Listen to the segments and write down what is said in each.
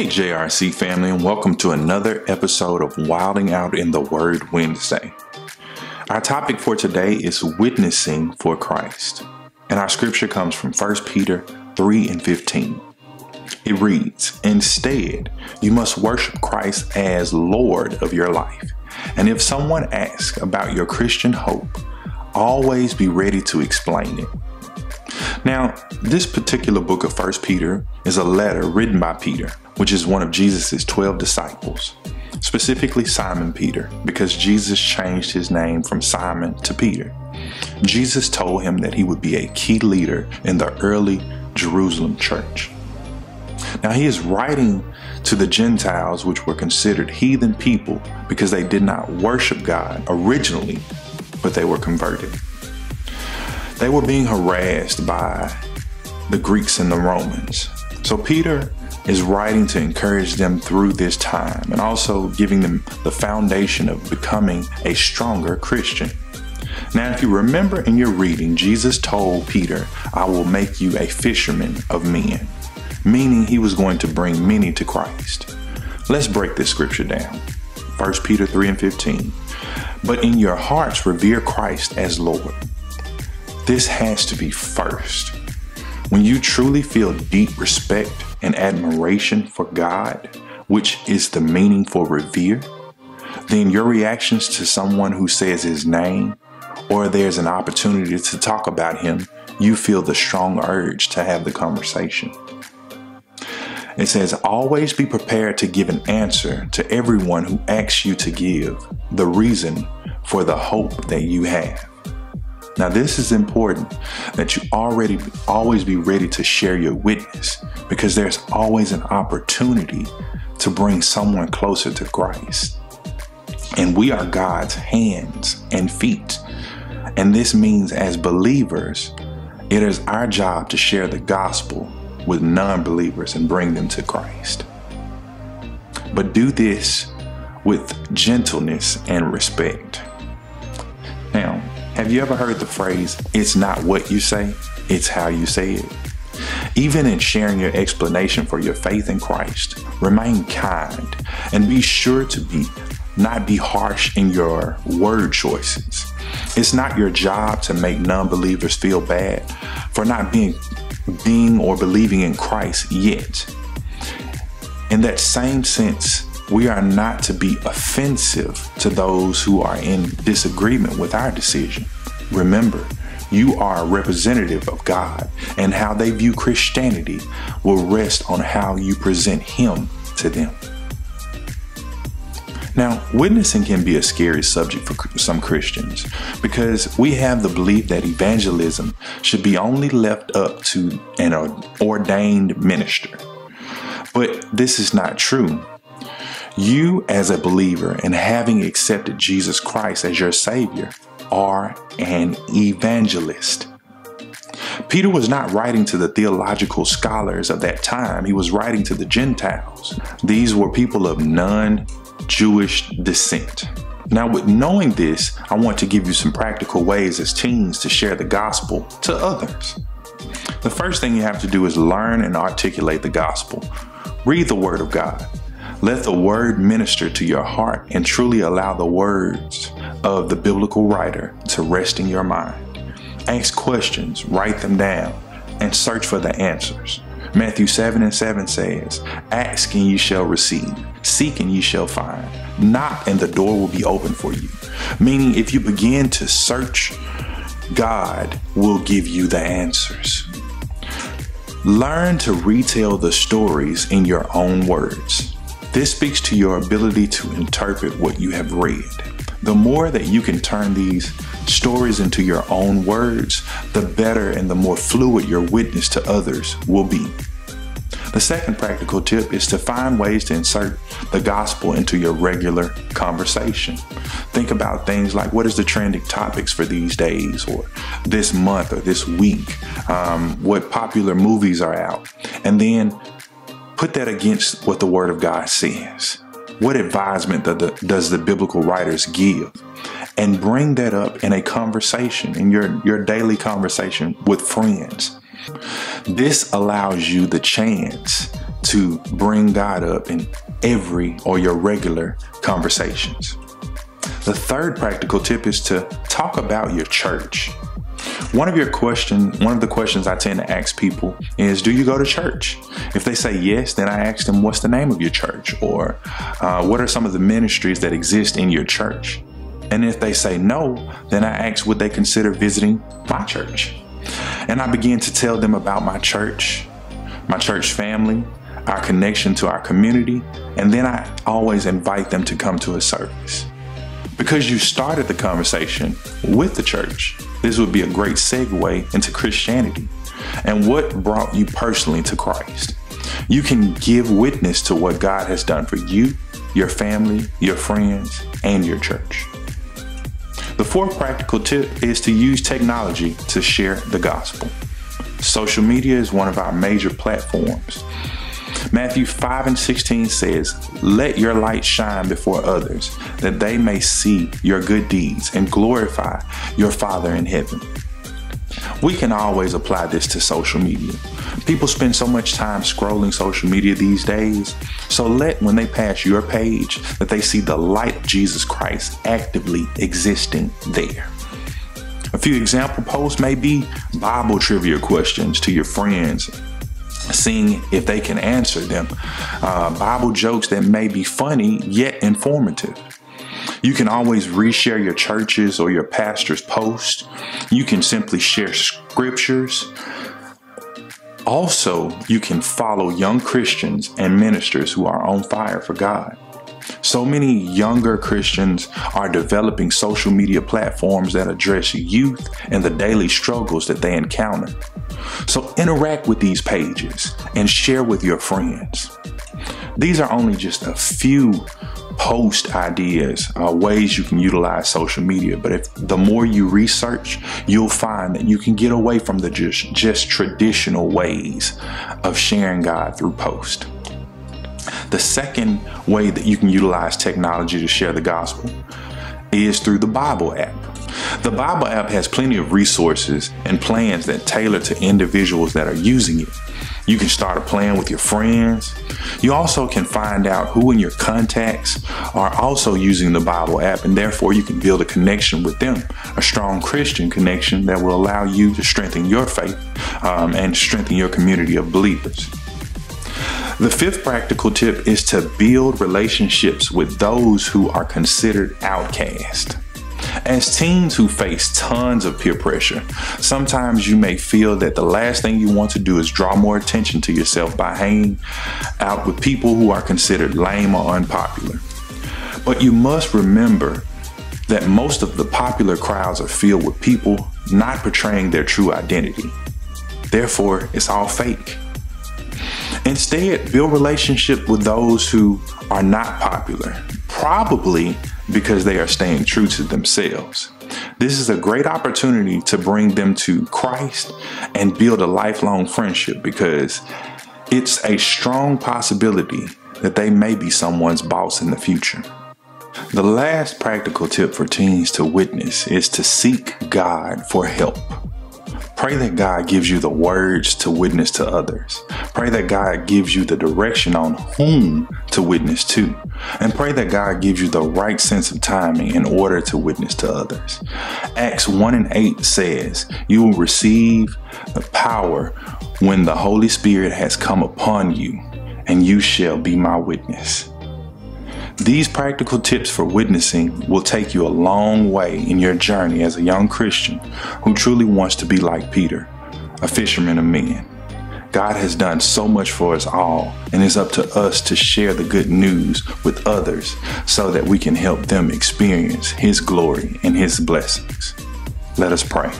Hey, JRC family, and welcome to another episode of Wilding Out in the Word Wednesday. Our topic for today is witnessing for Christ, and our scripture comes from 1 Peter 3 and 15. It reads, Instead, you must worship Christ as Lord of your life. And if someone asks about your Christian hope, always be ready to explain it. Now, this particular book of 1 Peter is a letter written by Peter, which is one of Jesus' 12 disciples, specifically Simon Peter, because Jesus changed his name from Simon to Peter. Jesus told him that he would be a key leader in the early Jerusalem church. Now, he is writing to the Gentiles, which were considered heathen people because they did not worship God originally, but they were converted. They were being harassed by the Greeks and the Romans. So, Peter is writing to encourage them through this time and also giving them the foundation of becoming a stronger Christian. Now, if you remember in your reading, Jesus told Peter, I will make you a fisherman of men meaning he was going to bring many to Christ. Let's break this scripture down. 1 Peter 3 and 15. But in your hearts revere Christ as Lord. This has to be first. When you truly feel deep respect and admiration for God, which is the meaning for revere, then your reactions to someone who says his name or there's an opportunity to talk about him, you feel the strong urge to have the conversation. It says, always be prepared to give an answer to everyone who asks you to give the reason for the hope that you have. Now, this is important that you already always be ready to share your witness because there's always an opportunity to bring someone closer to Christ. And we are God's hands and feet. And this means, as believers, it is our job to share the gospel with non believers and bring them to Christ. But do this with gentleness and respect. Have you ever heard the phrase, it's not what you say, it's how you say it? Even in sharing your explanation for your faith in Christ, remain kind and be sure to be not be harsh in your word choices. It's not your job to make non-believers feel bad for not being being or believing in Christ yet. In that same sense, we are not to be offensive to those who are in disagreement with our decision. Remember, you are a representative of God, and how they view Christianity will rest on how you present Him to them. Now, witnessing can be a scary subject for some Christians because we have the belief that evangelism should be only left up to an ordained minister. But this is not true. You, as a believer and having accepted Jesus Christ as your Savior, are an evangelist. Peter was not writing to the theological scholars of that time, he was writing to the Gentiles. These were people of non Jewish descent. Now, with knowing this, I want to give you some practical ways as teens to share the gospel to others. The first thing you have to do is learn and articulate the gospel. Read the Word of God. Let the Word minister to your heart and truly allow the words of the biblical writer to rest in your mind. Ask questions, write them down, and search for the answers. Matthew 7 and 7 says, Ask and ye shall receive, seek and ye shall find, knock and the door will be open for you. Meaning, if you begin to search, God will give you the answers. Learn to retell the stories in your own words. This speaks to your ability to interpret what you have read. The more that you can turn these stories into your own words, the better and the more fluid your witness to others will be. The second practical tip is to find ways to insert the gospel into your regular conversation. Think about things like what is the trending topics for these days or this month or this week, um, what popular movies are out, and then put that against what the Word of God says. What advisement does the biblical writers give? And bring that up in a conversation, in your, your daily conversation with friends. This allows you the chance to bring God up in every or your regular conversations. The third practical tip is to talk about your church. One of your questions, one of the questions I tend to ask people is, do you go to church? If they say yes, then I ask them, what's the name of your church? Or uh, what are some of the ministries that exist in your church? And if they say no, then I ask, would they consider visiting my church? And I begin to tell them about my church, my church family, our connection to our community, and then I always invite them to come to a service. Because you started the conversation with the church, this would be a great segue into Christianity and what brought you personally to Christ. You can give witness to what God has done for you, your family, your friends, and your church. The fourth practical tip is to use technology to share the gospel. Social media is one of our major platforms. Matthew 5 and 16 says, Let your light shine before others, that they may see your good deeds and glorify your Father in heaven. We can always apply this to social media. People spend so much time scrolling social media these days, so let when they pass your page that they see the light of Jesus Christ actively existing there. A few example posts may be Bible trivia questions to your friends seeing if they can answer them. Uh, Bible jokes that may be funny yet informative. You can always reshare your churches or your pastor's post. You can simply share scriptures. Also, you can follow young Christians and ministers who are on fire for God. So many younger Christians are developing social media platforms that address youth and the daily struggles that they encounter. So interact with these pages and share with your friends. These are only just a few post ideas, uh, ways you can utilize social media. But if the more you research, you'll find that you can get away from the just, just traditional ways of sharing God through post. The second way that you can utilize technology to share the gospel is through the Bible app. The Bible app has plenty of resources and plans that tailor to individuals that are using it. You can start a plan with your friends. You also can find out who in your contacts are also using the Bible app, and therefore you can build a connection with them, a strong Christian connection that will allow you to strengthen your faith um, and strengthen your community of believers. The fifth practical tip is to build relationships with those who are considered outcast. As teens who face tons of peer pressure, sometimes you may feel that the last thing you want to do is draw more attention to yourself by hanging out with people who are considered lame or unpopular. But you must remember that most of the popular crowds are filled with people not portraying their true identity. Therefore, it's all fake. Instead, build relationship with those who are not popular, probably because they are staying true to themselves. This is a great opportunity to bring them to Christ and build a lifelong friendship because it's a strong possibility that they may be someone's boss in the future. The last practical tip for teens to witness is to seek God for help. Pray that God gives you the words to witness to others. Pray that God gives you the direction on whom to witness to. And pray that God gives you the right sense of timing in order to witness to others. Acts 1 and 8 says, You will receive the power when the Holy Spirit has come upon you, and you shall be my witness. These practical tips for witnessing will take you a long way in your journey as a young Christian who truly wants to be like Peter, a fisherman of men. God has done so much for us all, and it's up to us to share the good news with others so that we can help them experience His glory and His blessings. Let us pray.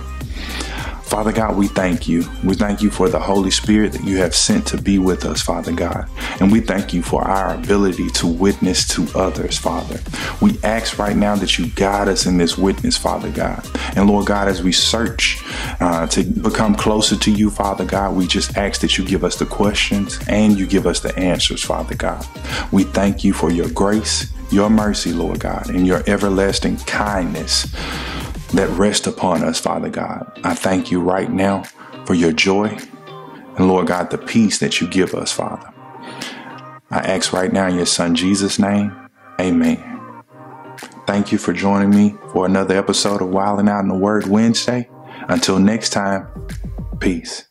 Father God, we thank you. We thank you for the Holy Spirit that you have sent to be with us, Father God. And we thank you for our ability to witness to others, Father. We ask right now that you guide us in this witness, Father God. And Lord God, as we search uh, to become closer to you, Father God, we just ask that you give us the questions and you give us the answers, Father God. We thank you for your grace, your mercy, Lord God, and your everlasting kindness that rest upon us, Father God. I thank you right now for your joy and, Lord God, the peace that you give us, Father. I ask right now in your son Jesus' name, amen. Thank you for joining me for another episode of Wilding Out in the Word Wednesday. Until next time, peace.